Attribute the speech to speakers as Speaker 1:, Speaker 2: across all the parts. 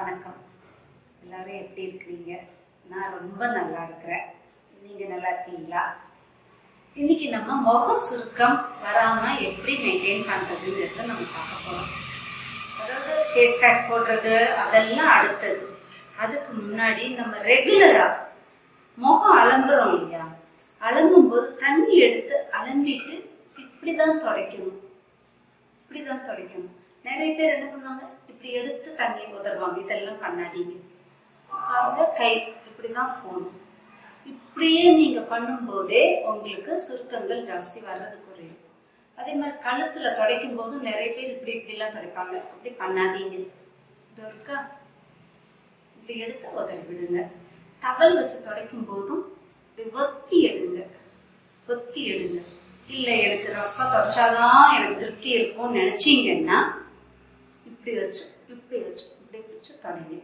Speaker 1: வணக்கம். எல்லாரும் எப்படி இருக்கிறீங்க? நான் ரொம்ப நல்லா இருக்கிறேன். நீங்க நல்லா இருக்கீங்களா? இன்னைக்கு நம்ம முக சுருக்கம் வராம எப்படி மெயின்டைன் பண்றதுங்கிறத நம்ம பார்க்க போறோம். அதாவது ஃபேஸ் பேக் போடுறது அதெல்லாம் அடுத்தது. அதுக்கு முன்னாடி நம்ம ரெகுலரா முகம் அலம்புறோம் இல்லையா? அலம்பும் போது தண்ணி எடுத்து அலம்பிட்டு இப்படிதான் துடைக்கணும். இப்படிதான் துடைக்கணும். நிறைய பேர் என்ன பண்ணுவாங்க? இப்படி எடுத்து தண்ணி உதறுவாங்க இதெல்லாம் பண்ணாதீங்க. அவங்க கை இப்படிதான் போகணும். இப்படியே நீங்க பண்ணும்போதே உங்களுக்கு சுருக்கங்கள் ஜாஸ்தி வர்றது குறையும். அதே மாதிரி கழுத்துல துடைக்கும் போது நிறைய பேர் இப்படி இப்படி எல்லாம் துடைப்பாங்க. அப்படி பண்ணாதீங்க. இது இருக்கா? இப்படி எடுத்து உதறி விடுங்க. டவல் வச்சு துடைக்கும் போதும் ஒத்தி எடுங்க. ஒத்தி எடுங்க. இல்லை எனக்கு ரஃபா துடைச்சாதான் எனக்கு திருப்தி இருக்கும்னு நினைச்சீங்கன்னா இப்படி வச்சு இப்படி வச்சு இப்படி வச்சு தொடங்கி.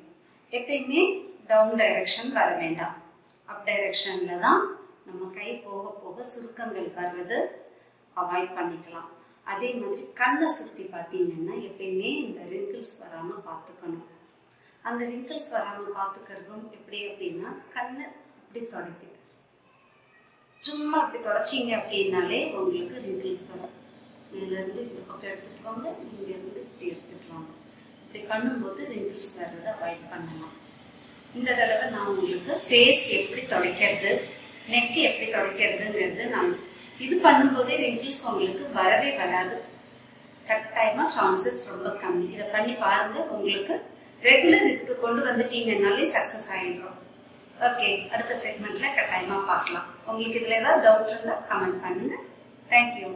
Speaker 1: எப்பயுமே டவுன் டைரக்ஷன் வர வேண்டாம். அப் டைரக்ஷன்ல தான் நம்ம கை போக போக சுருக்கங்கள் வர்றது அவாய்ட் பண்ணிக்கலாம். அதே மாதிரி கண்ணை சுற்றி பார்த்தீங்கன்னா எப்பயுமே இந்த ரிங்கிள்ஸ் வராமல் பார்த்துக்கணும். அந்த ரிங்கிள்ஸ் வராமல் பார்த்துக்கிறதும் எப்படி அப்படின்னா கண்ணை இப்படி தொடக்குது சும்மா அப்படி தொடச்சிங்க அப்படின்னாலே உங்களுக்கு ரிங்கிள்ஸ் வரும். இதுலேருந்து இந்த பக்கம் எடுத்துட்டு வாங்க இங்கேருந்து இப்படி பண்ணும்போது ரிங்கிள்ஸ் வர்றதை அவாய்ட் பண்ணலாம். இந்த தடவை நான் உங்களுக்கு ஃபேஸ் எப்படி தொலைக்கிறது நெக் எப்படி தொலைக்கிறதுங்கிறது நான் இது பண்ணும்போதே ரிங்கிள்ஸ் உங்களுக்கு வரவே வராது. கட்டாயமா சான்சஸ் ரொம்ப கம்மி. இதை பண்ணி பாருங்க உங்களுக்கு ரெகுலர் இதுக்கு கொண்டு வந்துட்டீங்கன்னாலே சக்சஸ் ஆயிடும். ஓகே அடுத்த செக்மெண்ட்ல கட்டாயமா பார்க்கலாம். உங்களுக்கு இதுல ஏதாவது டவுட் இருந்தா கமெண்ட் பண்ணுங்க. தேங்க்யூ